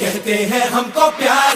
कहते हैं हमको प्यार